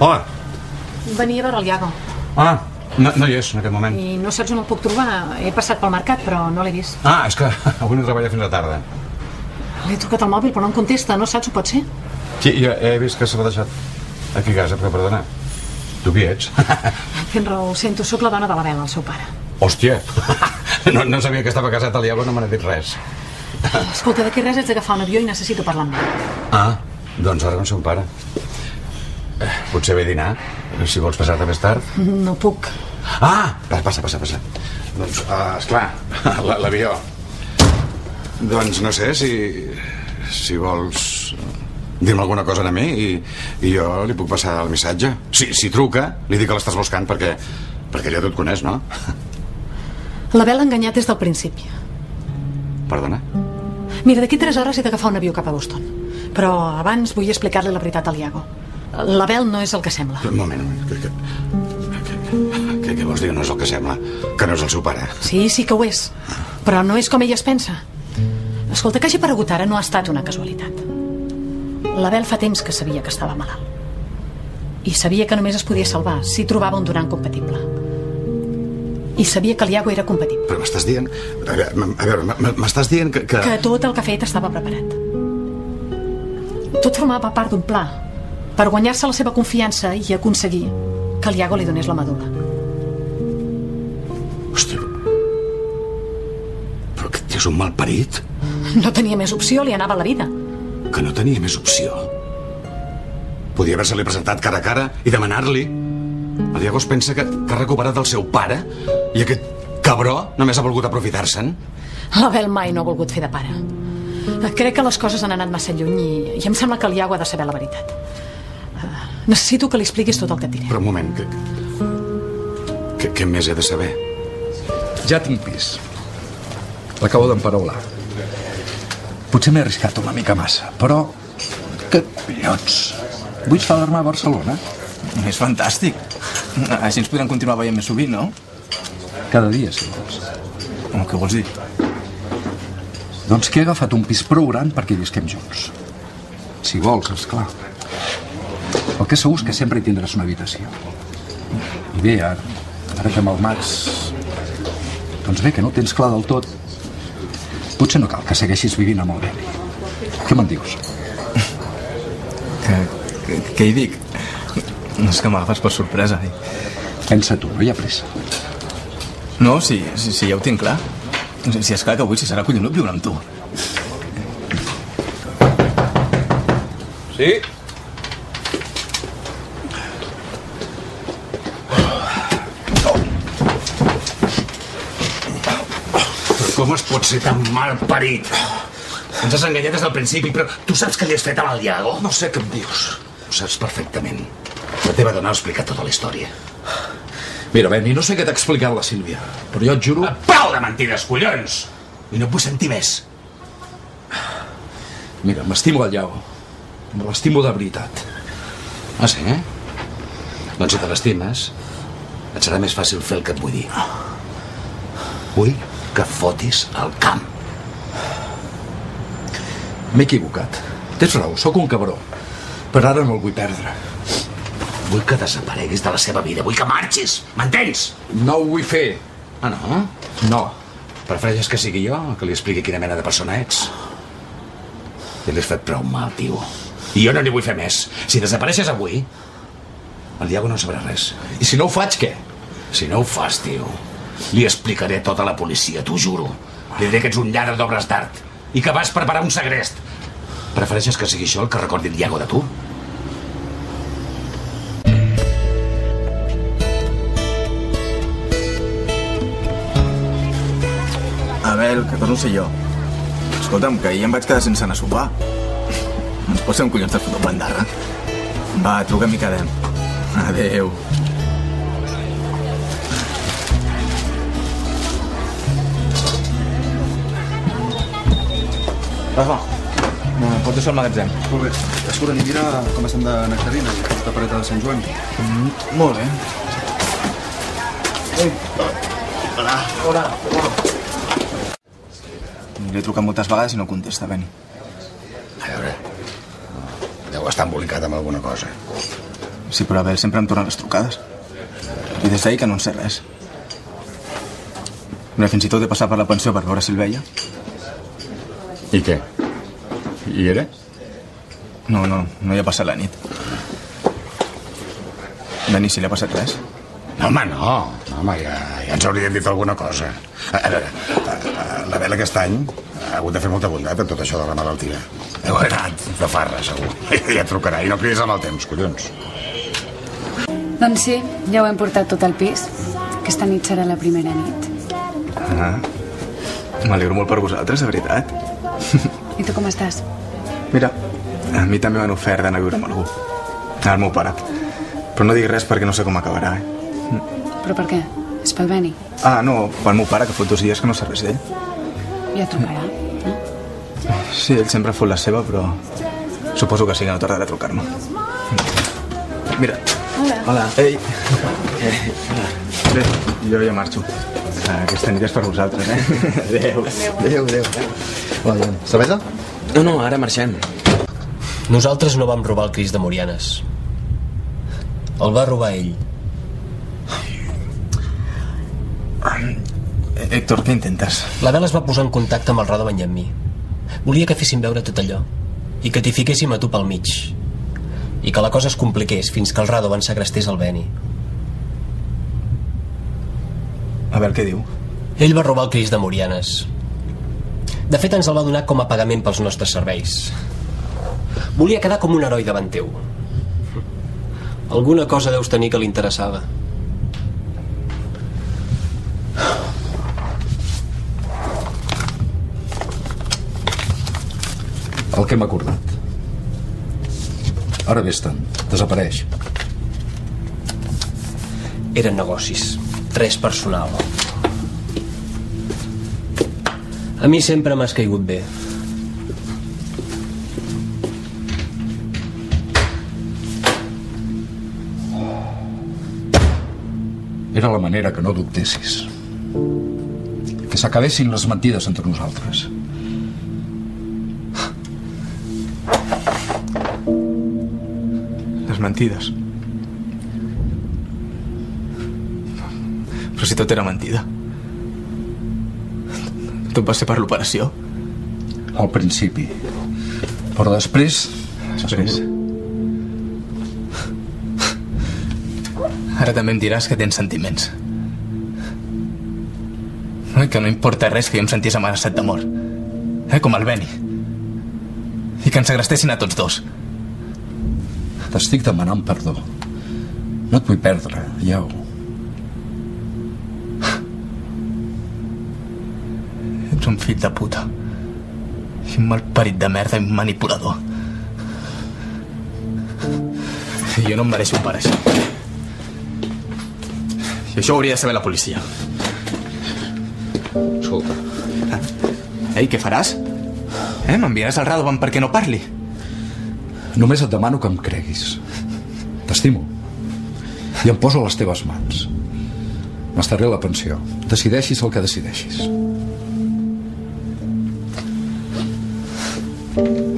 Hola. Venia a veure el Iago. Ah, no, no hi és en aquest moment. I no saps on el puc trobar. He passat pel mercat, però no l'he vist. Ah, és que avui no treballa fins a tarda. Li he trucat al mòbil, però no em contesta. No saps ho pot ser? Sí, ja he vist que se l'ha deixat aquí a casa, però perdona. Tu qui ets? Tens raó, ho sento. Sóc la dona de la Bela, el seu pare. Hòstia, no, no sabia que estava casat al Iago, no me n'ha dit res. Escolta, d'aquí res haig d'agafar un avió i necessito parlar amb ell. Ah, doncs ara on para. Eh, potser ve a dinar, si vols passar-te més tard. No puc. Ah, passa, passa, passa. Doncs, uh, esclar, la- l'avió. Doncs no sé si, si vols dir-me alguna cosa a mi i, i jo li puc passar el missatge. Si, si truca, li dic que l'estàs buscant perquè, perquè ja tu et coneix, no? La Bela ha enganyat des del principi. Perdona? Mira, d'aquí tres hores he d'agafar un avió cap a Boston. Però abans vull explicar-li la veritat al Iago. La Bel no és el que sembla. Un moment, un moment. Que, que, que, vols dir? No és el que sembla. Que no és el seu pare. Sí, sí que ho és. Però no és com ella es pensa. Escolta, que hagi aparegut ara no ha estat una casualitat. La Bel fa temps que sabia que estava malalt. I sabia que només es podia salvar si trobava un donant compatible. I sabia que l'Iago era compatible. Però m'estàs dient... A veure, m'estàs dient que... que... Que tot el que ha fet estava preparat. Tot formava part d'un pla per guanyar-se la seva confiança i aconseguir que l'Iago li donés la medul·la. Hòstia... Però aquest tio és un malparit No tenia més opció, li anava la vida. que no tenia més opció. Podia haver-se-li presentat cara a cara i demanar-li. El Diego es pensa que, que ha recuperat el seu pare i aquest cabró només ha volgut aprofitar-se'n. La Bel mai no ha volgut fer de pare. Crec que les coses han anat massa lluny i, i em sembla que l'Iago ha de saber la veritat. Necessito que li expliquis tot el que et diré. Però un moment, que, que, què més he de saber? Ja tinc pis. L'acabo d'emparaular. Potser m'he arriscat una mica massa, però... Que collons! Vull instal·lar-me a Barcelona? És fantàstic. Així ens podrem continuar veient més sovint, no? Cada dia, si vols. Com què vols dir? Doncs que he agafat un pis prou gran perquè visquem junts. Si vols, és clar. El que és segur és que sempre hi tindràs una habitació. I bé, ara, ara que amb el Max... Doncs bé, que no tens clar del tot. Potser no cal que segueixis vivint amb el Beli. Què me'n dius? Que, que, què hi dic? No és que m'agafes per sorpresa. I... Pensa tu, no hi ha pressa. No, si, si, si ja ho tinc clar. Si, si és clar que vull, si serà collonut viure amb tu. Sí? Com es pot ser tan mal parit? Ens has enganyat des del principi, però tu saps que li has fet a l'Aldiago? No sé què em dius. Ho saps perfectament. La teva dona ha explicat tota la història. Mira, Benny, no sé què t'ha explicat la Sílvia, però jo et juro... Prou de mentides, collons! I no et vull sentir més. Mira, m'estimo el Iago. Me l'estimo de veritat. Ah, sí, eh? Doncs si te l'estimes, et serà més fàcil fer el que et vull dir. Vull que fotis al camp. M'he equivocat. Tens raó, sóc un cabró. Però ara no el vull perdre. Vull que desapareguis de la seva vida. Vull que marxis. M'entens? No ho vull fer. Ah, no? No. Prefereixes que sigui jo que li expliqui quina mena de persona ets? Ja li has fet prou mal, tio. I jo no n'hi vull fer més. Si desapareixes avui, el Diago no sabrà res. I si no ho faig, què? Si no ho fas, tio, li explicaré tot a la policia, t'ho juro. Li diré que ets un lladre d'obres d'art i que vas preparar un segrest. Prefereixes que sigui això el que recordi el Diago de tu? Abel, que torno a ser jo. Escolta'm, que ahir em vaig quedar sense anar a sopar. Ens pots fer un collons de foto bandarra? Va, truca'm i quedem. Adeu. Rafa, no, pots deixar al magatzem. Molt bé. Escura, i mira com estem de nectarina i aquesta pareta de Sant Joan. Mm, molt bé. Hola. Hola. Li he trucat moltes vegades i no contesta, Beni. A veure, deu estar embolicat amb alguna cosa. Sí, però Abel sempre em torna les trucades. I des d'ahir que no en sé res. Mira, fins i tot he passat per la pensió per veure si el veia. I què? Hi era? No, no, no hi ha passat la nit. Dani, si li ha passat res? No, home, no. no home, ja, ja ens haurien dit alguna cosa. A veure, la Bela aquest any ha hagut de fer molta bondat amb tot això de la malaltia. Haver anat de farra, segur. Ja et trucarà i no cridis amb el temps, collons. Doncs sí, ja ho hem portat tot al pis. Aquesta nit serà la primera nit. Ah, m'alegro molt per vosaltres, de veritat. I tu com estàs? Mira, a mi també m'han ofert d'anar a viure amb algú. El meu pare. Però no dic res perquè no sé com acabarà, eh? Però per què? És pel Beni. Ah, no, pel meu pare, que fot dos dies que no sé res d'ell. Ja trucarà. No? Sí, ell sempre fot la seva, però suposo que sí que no tardarà a trucar-me. Mira. Hola. Hola. Ei. Bé, jo ja marxo. Aquesta nit és per vosaltres, eh? Adéu. Adéu, adéu. Hola, Jan. Cervesa? No, no, ara marxem. Nosaltres no vam robar el Cris de Morianes. El va robar ell. Héctor, què intentes? La Bela es va posar en contacte amb el Radovan i amb mi. Volia que féssim veure tot allò i que t'hi fiquéssim a tu pel mig. I que la cosa es compliqués fins que el Radovan segrestés el Beni. A veure què diu. Ell va robar el Cris de Morianes. De fet, ens el va donar com a pagament pels nostres serveis. Volia quedar com un heroi davant teu. Alguna cosa deus tenir que li interessava. El que hem acordat. Ara vés-te'n. Desapareix. Eren negocis. Res personal. A mi sempre m'has caigut bé. Era la manera que no dubtessis. Que s'acabessin les mentides entre nosaltres. Les mentides. Si tot era mentida. Tot va ser per l'operació. Al principi. Però després... Després. Ara també em diràs que tens sentiments. No, que no importa res que jo em sentís amenaçat de mort. Eh, com el Beni. I que ens segrestessin a tots dos. T'estic demanant perdó. No et vull perdre, ja ho... fill de puta. I un malparit de merda i manipulador. Jo no em mereixo un pare així. I això ho hauria de saber la policia. Escolta, Ei, què faràs? Eh, m'enviaràs al Radovan perquè no parli? només et demano que em creguis. T'estimo. I em poso a les teves mans. M'estaré a la pensió. Decideixis el que decideixis. thank you